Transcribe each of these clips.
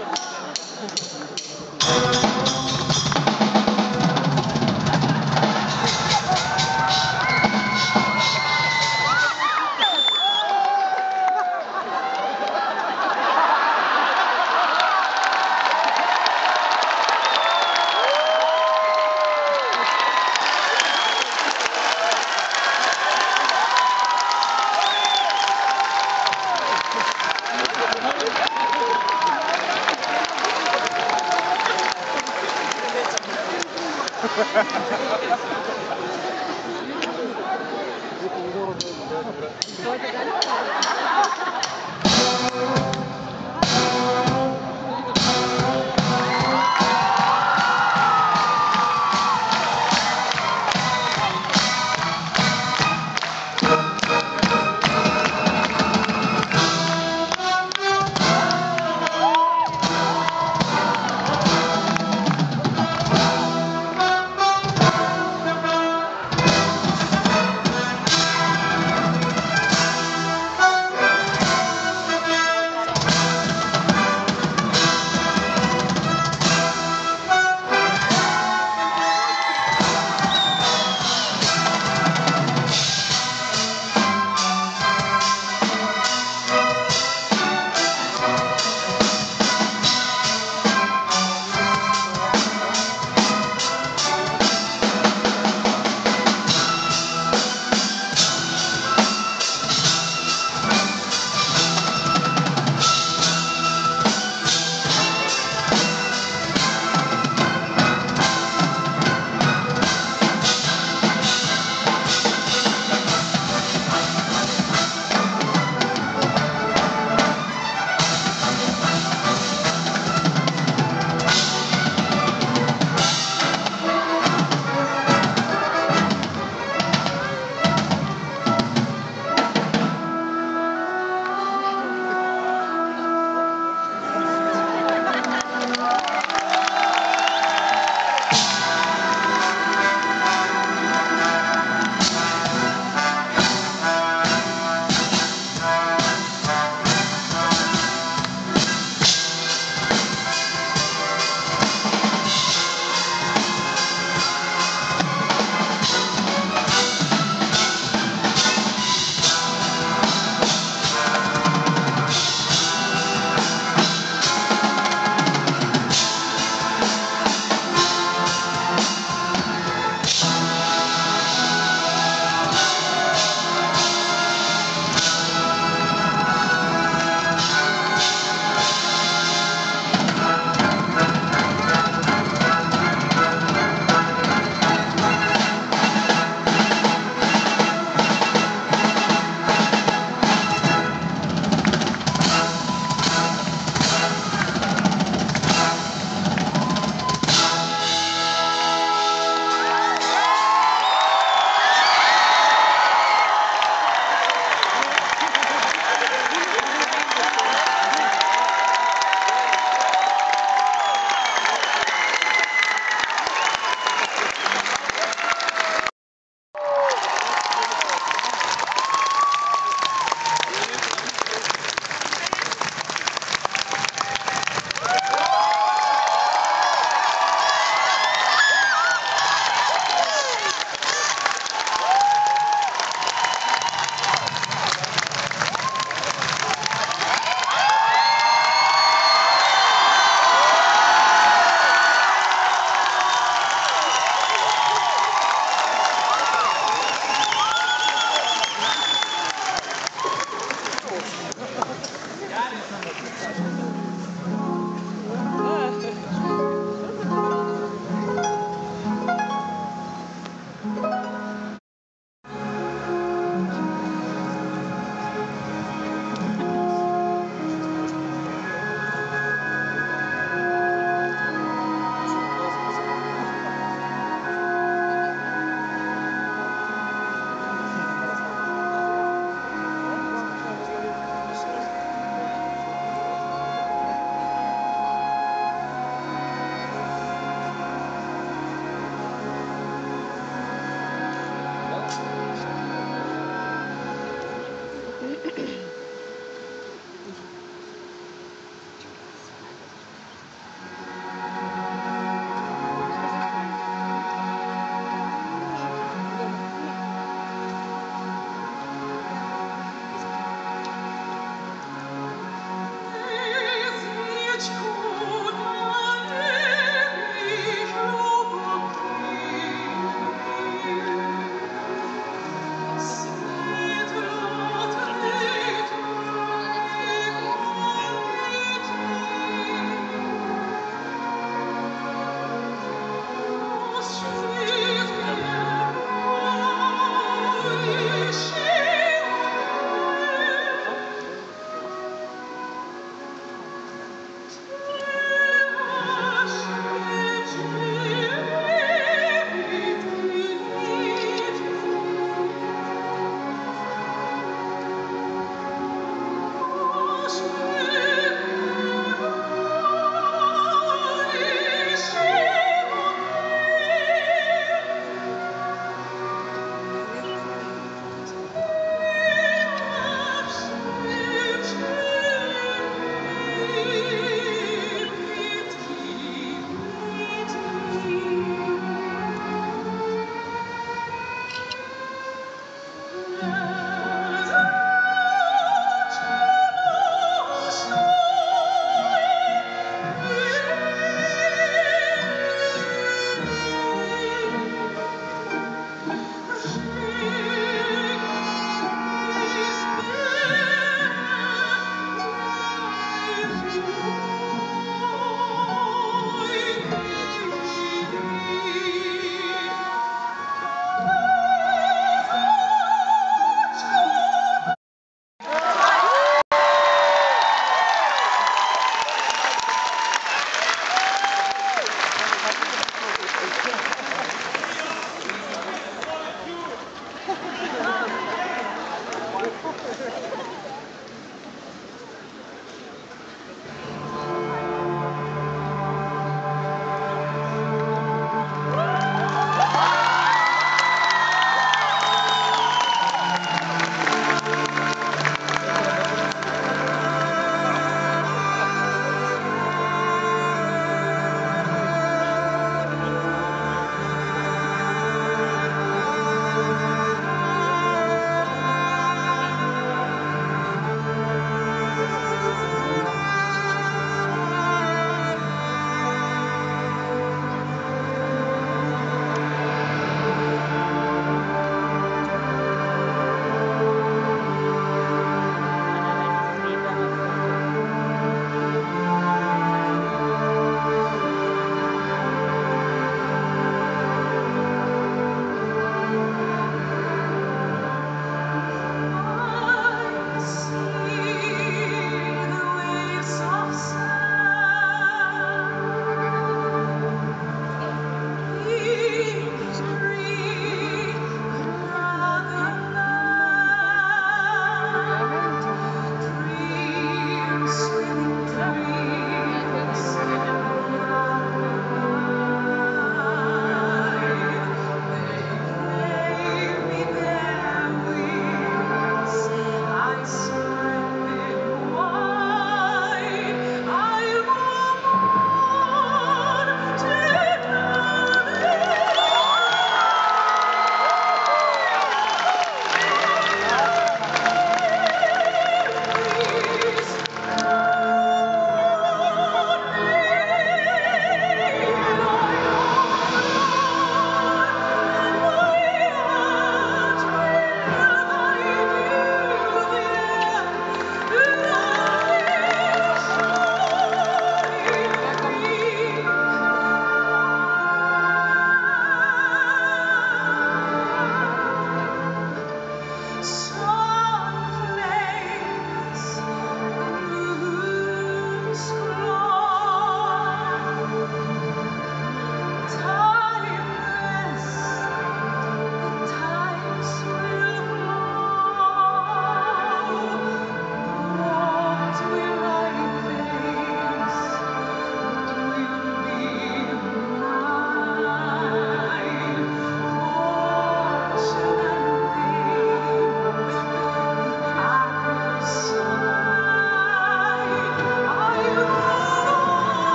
Thank you.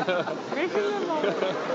Reasonable.